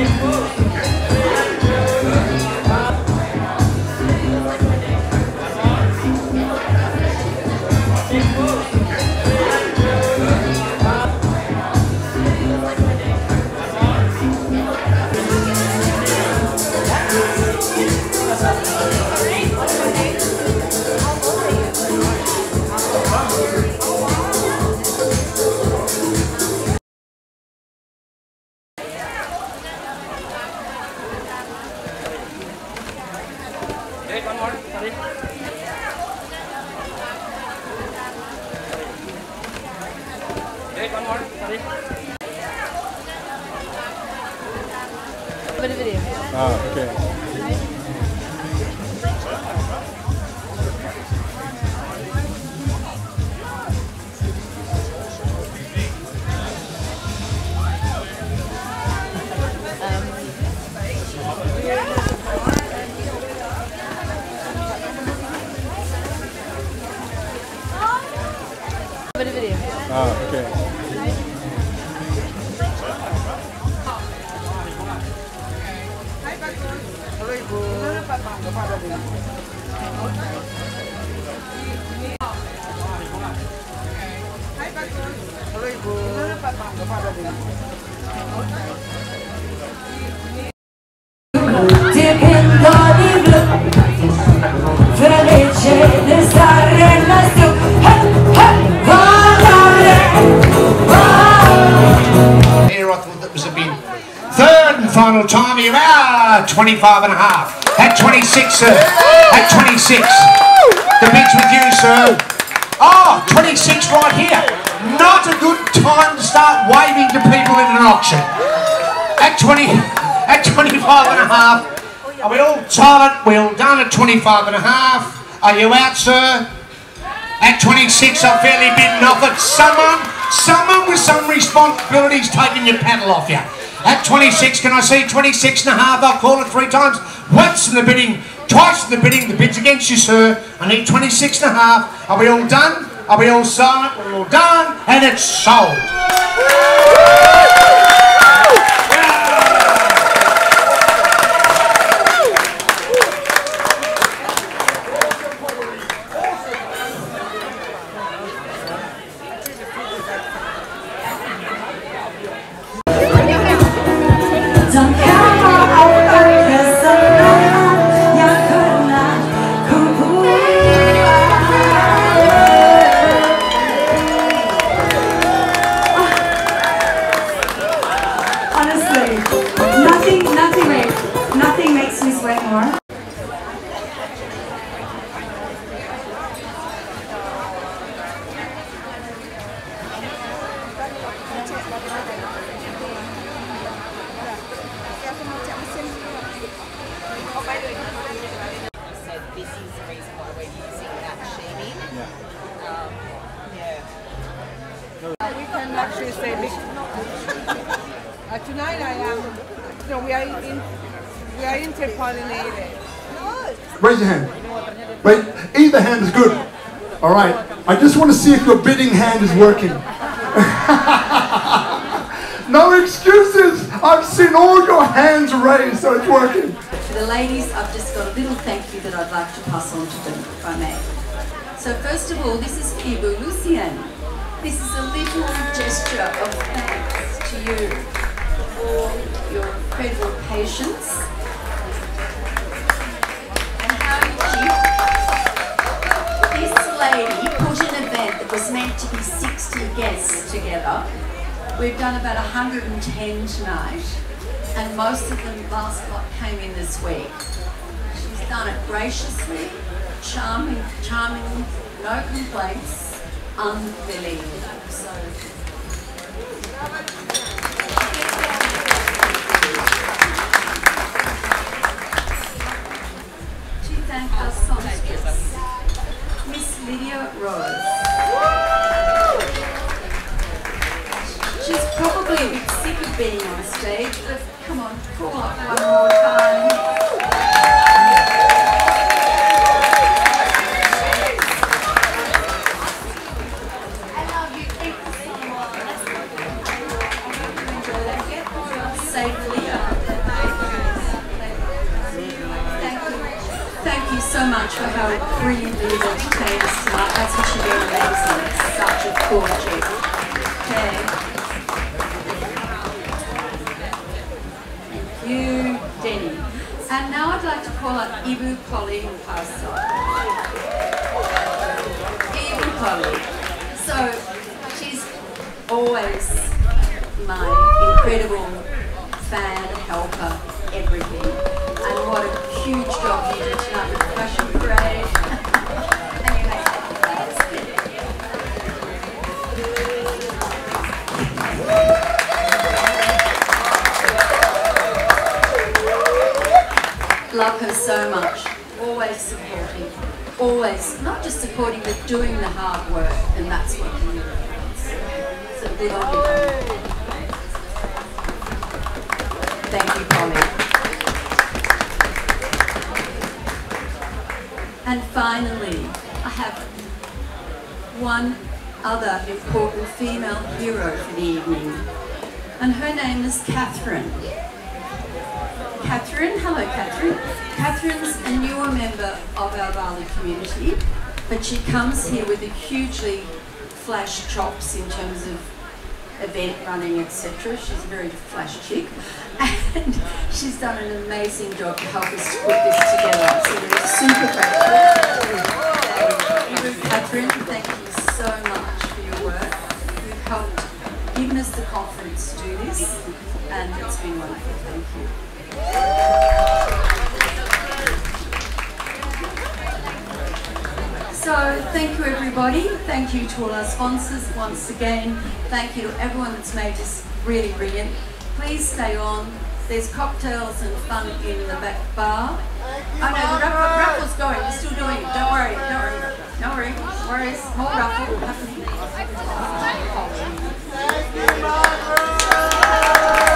기쁨 Ah, okay. Ah, okay. Here I thought that was a third and final time here. Ah, 25 and a half. At 26, sir. At 26. The bid's with you, sir. Oh, 26 right here. Not a good time to start waving to people in an auction. At 20, at 25 and a half. Are we all silent? We all done at 25 and a half. Are you out, sir? At 26, I'm fairly bitten off it. Someone, someone with some responsibilities taking your paddle off you. At 26, can I see 26 and a half? I'll call it three times. Once in the bidding, twice in the bidding. The bid's against you, sir. I need 26 and a half. Are we all done? Are we all silent? We're all done. And it's sold. Nothing, nothing, nothing makes me sweat more. We can actually say uh, tonight I am. No, we are in. We are interpollinated. Raise your hand. Right, either hand is good. All right. I just want to see if your bidding hand is working. no excuses. I've seen all your hands raised, so it's working. For the ladies, I've just got a little thank you that I'd like to pass on to them, if I may. So first of all, this is for you, Lucien. This is a little gesture of thanks to you for your incredible patience and how you this lady put an event that was meant to be 60 guests together. We've done about 110 tonight, and most of them last lot came in this week. She's done it graciously, charming, charming, no complaints, unbelievable. So to thank our songstress, Miss Lydia Rose. She's probably sick of being on a stage, but come on, call up one more time. So much for how brilliantly you entertained us tonight. That's actually been amazing. It's such a chick. Okay. Thank you, Denny. And now I'd like to call up Ibu Polly Paso. Ibu Polly. So she's always my incredible fan, helper, Love her so much. Always supporting. Always, not just supporting, but doing the hard work. And that's what he wants. So good on you. Thank you, Polly. And finally, I have one other important female hero for the evening. And her name is Catherine. Catherine, hello Catherine. Catherine's a newer member of our Bali community, but she comes here with a hugely flash chops in terms of event running, etc. She's a very flash chick, and she's done an amazing job to help us to put this together. So we're super grateful. Catherine, thank you so much for your work. You've helped given us the confidence to do this, and it's been wonderful. Thank you. So thank you everybody, thank you to all our sponsors once again, thank you to everyone that's made this really brilliant. Please stay on, there's cocktails and fun in the back bar. Oh no, the raffle's going, we're still doing it, don't worry, don't worry, don't worry, no worries, more ruffle. Thank you, Margaret!